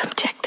Come check